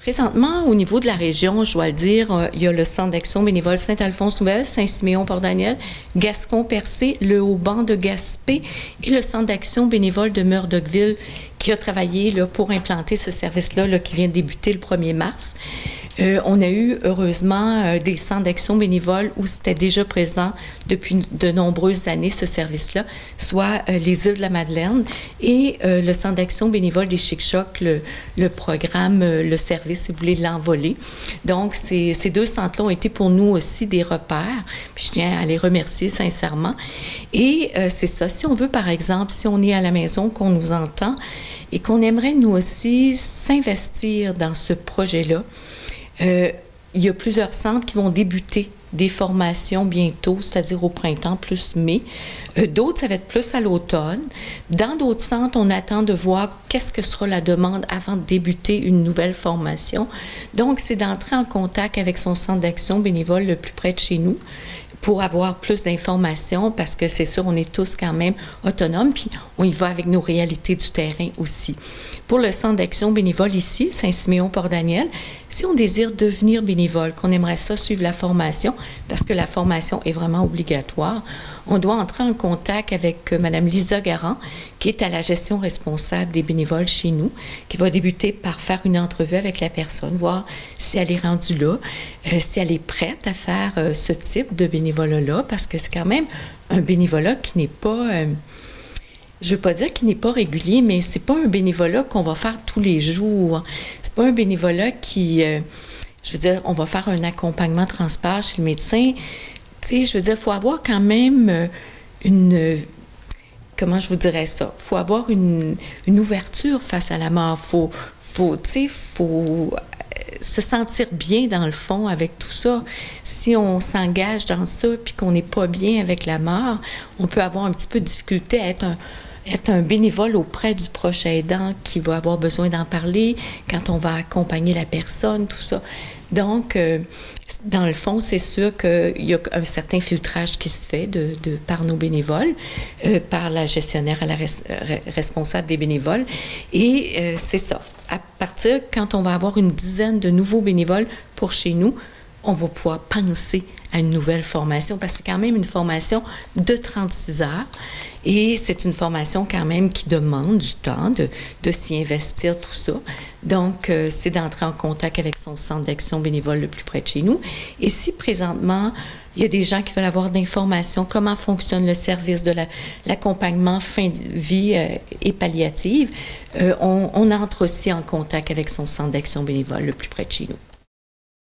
Présentement, au niveau de la région, je dois le dire, euh, il y a le Centre d'action bénévole Saint-Alphonse-Nouvelle, Saint-Siméon-Port-Daniel, Gascon-Percé, le Haut-Banc de Gaspé et le Centre d'action bénévole de Murdochville qui a travaillé pour implanter ce service-là là, qui vient de débuter le 1er mars. Euh, on a eu heureusement euh, des centres d'action bénévole où c'était déjà présent depuis de nombreuses années ce service-là, soit euh, les îles de la Madeleine et le centre d'action bénévole des Chic-Chocs, le, programme, le service, si vous voulez, l'envoler. Donc, ces, deux centres-là ont été pour nous aussi des repères. Je tiens à les remercier sincèrement. Et c'est ça. Si on veut, par exemple, si on est à la maison, qu'on nous entend et qu'on aimerait nous aussi s'investir dans ce projet-là, euh, il y a plusieurs centres qui vont débuter des formations bientôt, c'est-à-dire au printemps plus mai. Euh, d'autres, ça va être plus à l'automne. Dans d'autres centres, on attend de voir qu'est-ce que sera la demande avant de débuter une nouvelle formation. Donc, c'est d'entrer en contact avec son centre d'action bénévole le plus près de chez nous pour avoir plus d'informations parce que c'est sûr, on est tous quand même autonomes, puis on y va avec nos réalités du terrain aussi. Pour le centre d'action bénévole ici, Saint-Siméon-Port-Daniel, si on désire devenir bénévole, qu'on aimerait ça suivre la formation, parce que la formation est vraiment obligatoire, on doit entrer en contact avec euh, Mme Lisa Garand, qui est à la gestion responsable des bénévoles chez nous, qui va débuter par faire une entrevue avec la personne, voir si elle est rendue là, euh, si elle est prête à faire euh, ce type de bénévolat-là, parce que c'est quand même un bénévolat qui n'est pas je veux pas dire qu'il n'est pas régulier, mais c'est pas un bénévolat qu'on va faire tous les jours. C'est pas un bénévolat qui, je veux dire, on va faire un accompagnement transport chez le médecin je veux dire, faut avoir quand même euh, une. Comment je vous dirais ça? Faut avoir une, ouverture face à la mort. Faut, faut, faut euh, se sentir bien dans le fond avec tout ça. Si on s'engage dans ça puis qu'on n'est pas bien avec la mort, on peut avoir un petit peu de difficulté à être un, être un bénévole auprès du prochain aidant qui va avoir besoin d'en parler, quand on va accompagner la personne, tout ça. Donc, euh, dans le fond, c'est sûr qu'il y a un certain filtrage qui se fait de, par nos bénévoles, euh, par la gestionnaire à la responsable des bénévoles. Et euh, c'est ça. À partir, quand on va avoir une dizaine de nouveaux bénévoles pour chez nous, on va pouvoir penser à une nouvelle formation parce que c'est quand même une formation de 36 heures et c'est une formation quand même qui demande du temps de, de s'y investir, tout ça. Donc, euh, c'est d'entrer en contact avec son centre d'action bénévole le plus près de chez nous. Et si présentement, il y a des gens qui veulent avoir d'informations, comment fonctionne le service de l'accompagnement fin de vie euh, et palliative, euh, on entre aussi en contact avec son centre d'action bénévole le plus près de chez nous.